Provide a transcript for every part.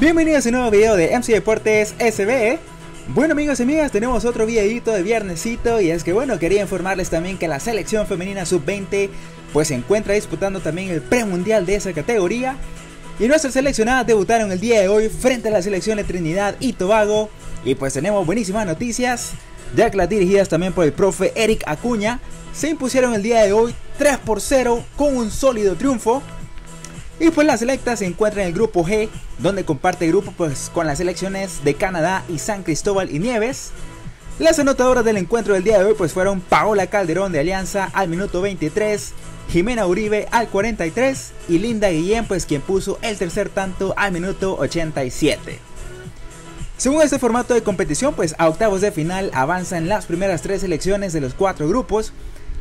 Bienvenidos a un nuevo video de MC Deportes SB. Bueno amigos y amigas, tenemos otro videito de viernesito y es que bueno, quería informarles también que la selección femenina sub-20 pues se encuentra disputando también el premundial de esa categoría. Y nuestras seleccionadas debutaron el día de hoy frente a la selección de Trinidad y Tobago. Y pues tenemos buenísimas noticias ya que las dirigidas también por el profe Eric Acuña se impusieron el día de hoy 3 por 0 con un sólido triunfo y pues la selecta se encuentra en el grupo G, donde comparte grupo pues con las selecciones de Canadá y San Cristóbal y Nieves. Las anotadoras del encuentro del día de hoy pues fueron Paola Calderón de Alianza al minuto 23, Jimena Uribe al 43 y Linda Guillén pues quien puso el tercer tanto al minuto 87. Según este formato de competición pues a octavos de final avanzan las primeras tres selecciones de los cuatro grupos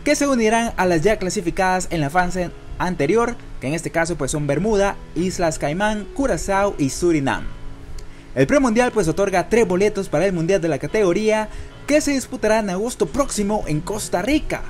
que se unirán a las ya clasificadas en la fase anterior, que en este caso pues son Bermuda, Islas Caimán, Curazao y Surinam. El premundial pues otorga tres boletos para el mundial de la categoría que se disputará en agosto próximo en Costa Rica.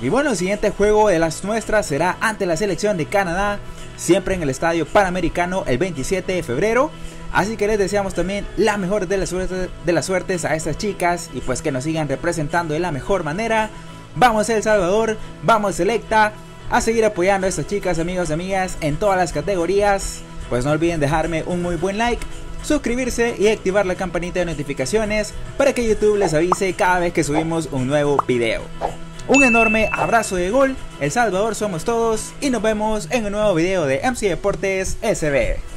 Y bueno, el siguiente juego de las nuestras será ante la selección de Canadá, siempre en el Estadio Panamericano el 27 de febrero. Así que les deseamos también la mejor de las, suertes, de las suertes a estas chicas y pues que nos sigan representando de la mejor manera. Vamos El Salvador, vamos Selecta, a seguir apoyando a estas chicas, amigos y amigas, en todas las categorías. Pues no olviden dejarme un muy buen like, suscribirse y activar la campanita de notificaciones para que YouTube les avise cada vez que subimos un nuevo video. Un enorme abrazo de gol, El Salvador somos todos y nos vemos en un nuevo video de MC Deportes SB.